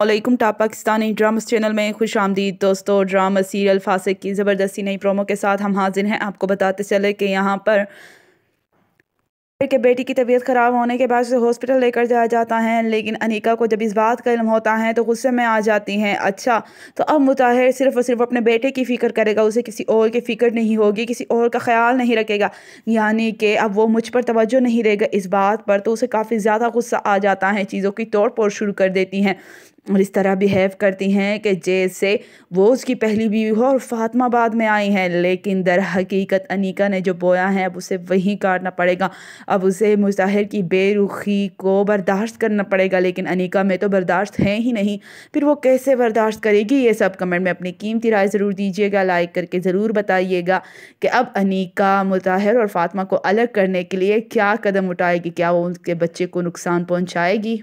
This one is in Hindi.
वालेकुम टॉप पाकिस्तानी ड्रामा चैनल में खुश आमदीद। दोस्तों, ड्रामा सीरियल फासिक की ज़बरदस्ती नई प्रोमो के साथ हम हाजिर हैं। आपको बताते चले कि यहाँ पर के बेटी की तबीयत ख़राब होने के बाद उसे हॉस्पिटल लेकर जाया जाता है, लेकिन अनिका को जब इस बात का इल्म होता है तो गुस्से में आ जाती हैं। अच्छा तो अब मुताहिर सिर्फ़ और सिर्फ़ अपने बेटे की फ़िक्र करेगा, उसे किसी और की फ़िक्र नहीं होगी, किसी और का ख्याल नहीं रखेगा। यानी कि अब वो मुझ पर तवज्जो नहीं देगा इस बात पर तो उसे काफ़ी ज़्यादा गुस्सा आ जाता है, चीज़ों की तोड़ फोड़ शुरू कर देती हैं। और इस तरह बिहेव करती हैं कि जैसे वो उसकी पहली बीवी हो और फातमा बाद में आई हैं। लेकिन दर हकीकत अनिका ने जो बोया है, अब उसे वहीं काटना पड़ेगा। अब उसे मुजाहिर की बेरुखी को बर्दाश्त करना पड़ेगा। लेकिन अनिका में तो बर्दाश्त है ही नहीं। फिर वो कैसे बर्दाश्त करेगी? ये सब कमेंट में अपनी कीमती राय ज़रूर दीजिएगा। लाइक करके ज़रूर बताइएगा कि अब अनिका मुताहिर और फातमा को अलग करने के लिए क्या कदम उठाएगी? क्या वो उनके बच्चे को नुकसान पहुँचाएगी?